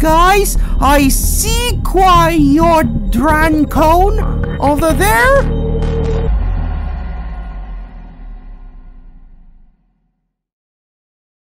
guys, I see quite your Drancone over there.